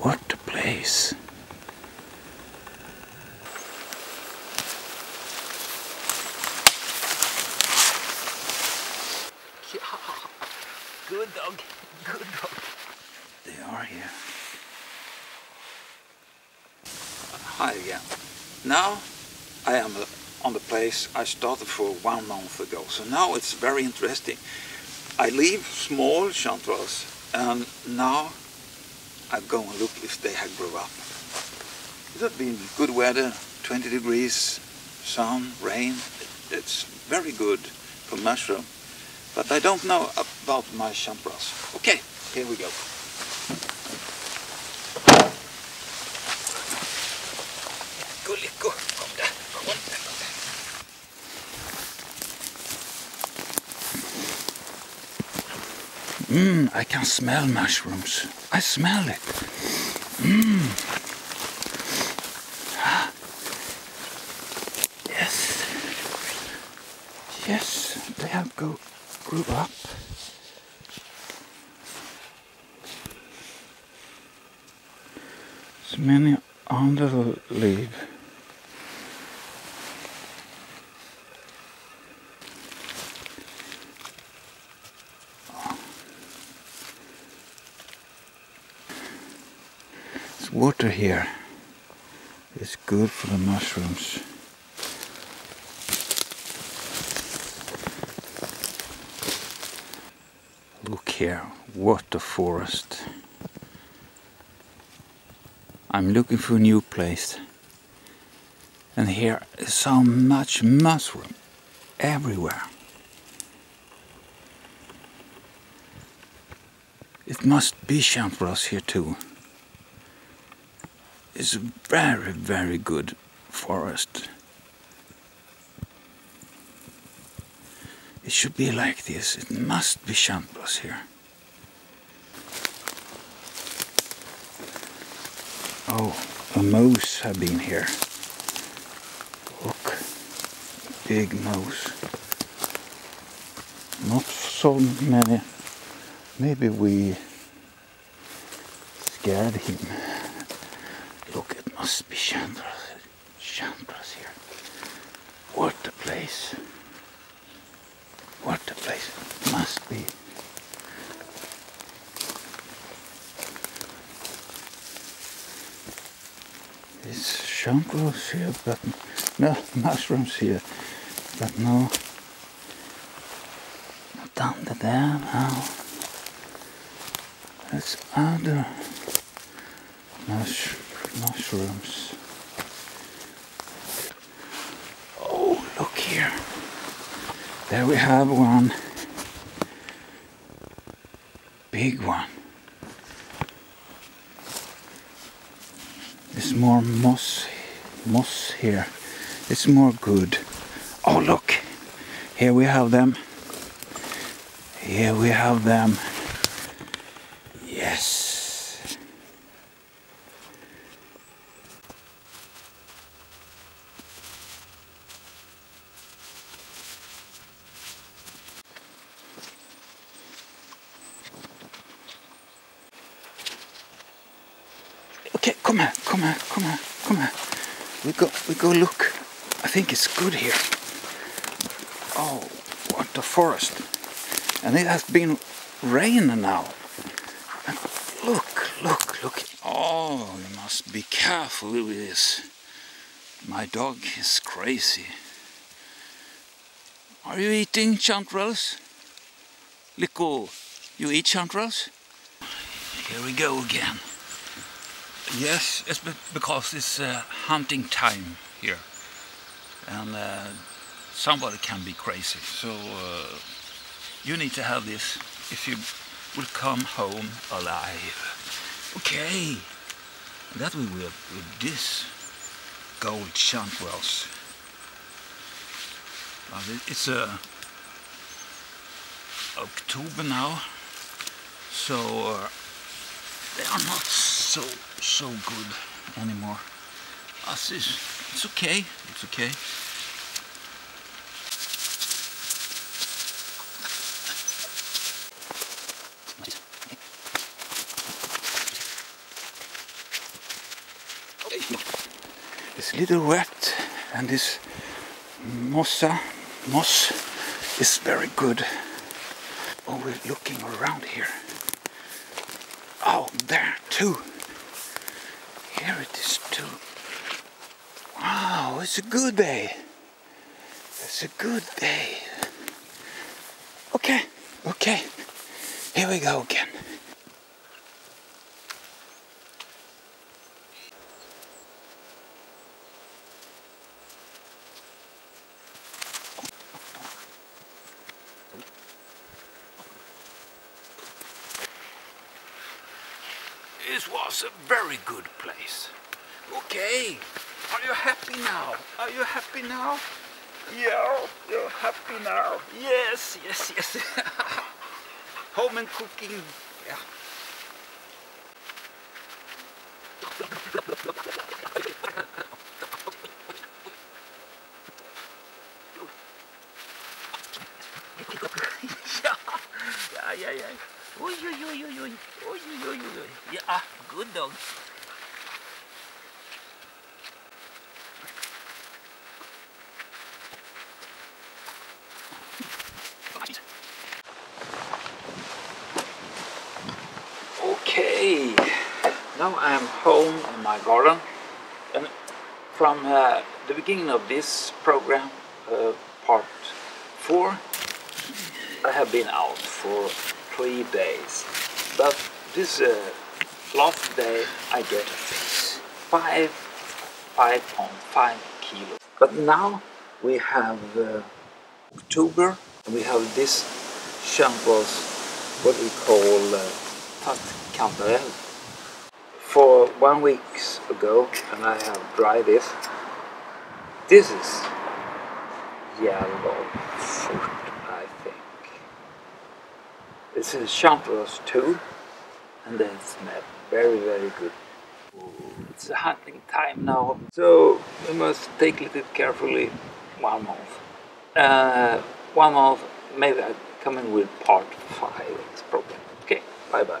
What a place. Good dog. Good dog. They are here. Hi again. Now I am uh, on the place I started for one month ago. So now it's very interesting. I leave small chanterelles and now I go and look if they have grown up. It has been good weather, 20 degrees, sun, rain. It's very good for mushroom. But I don't know about my chanterelles. Okay, here we go. Mmm, I can smell mushrooms. I smell it. Mmm. Yes. Yes, they have go grew up. So many under the leaf. Water here is good for the mushrooms. Look here, what a forest. I'm looking for a new place. And here is so much mushroom everywhere. It must be chanterelles here too. It's a very, very good forest. It should be like this. It must be chanterelles here. Oh, a moose have been here. Look, big moose. Not so many. Maybe we scared him. Must be chanterelles. Chanterelles here. What a place. What a place. Must be. It's chanterelles here, but no mushrooms here, but no. Not under there now. There's other mush, mushrooms. Oh, look here. There we have one. Big one. There's more moss, moss here. It's more good. Oh look, here we have them. Here we have them. Yes. Okay, come here, come here, come here, come here. We go, we go look. I think it's good here. Oh, what a forest. And it has been raining now. And look, look, look. Oh, you must be careful with this. My dog is crazy. Are you eating chanterelles? Lico, you eat chanterelles? Here we go again. Yes, it's because it's uh, hunting time here, and uh, somebody can be crazy. So uh, you need to have this if you will come home alive. Okay, that we will with this gold. But it- it's uh, October now, so uh, they are not so so good anymore. Ah, As is, it's okay, it's okay. This little wet and this mossa moss is very good. Overlooking around here. Oh, there too. Here it is too. Wow, it's a good day. It's a good day. Okay, okay. Here we go again. This was a very good place. Okay, are you happy now? Are you happy now? Yeah, you're happy now. Yes, yes, yes. Home and cooking. Yeah. ja, ja, ja, ja. Oy oy oy oy oy. Oy oy oy oy. Yeah, good dog. Okay, now I am home in my garden and from uh, the beginning of this program, uh, part 4, I have been out for three days. But this uh, last day I get five, five point five kilos. But now we have uh, October, and we have this was what we call uh, fat. For one weeks ago, and I have dried this. This is yellow fruit. This is chanterelles too, and they smell very, very good. It's hunting time now, so we must take it carefully one month. Uh, one month, maybe I come in with part five of this program. Okay, bye bye.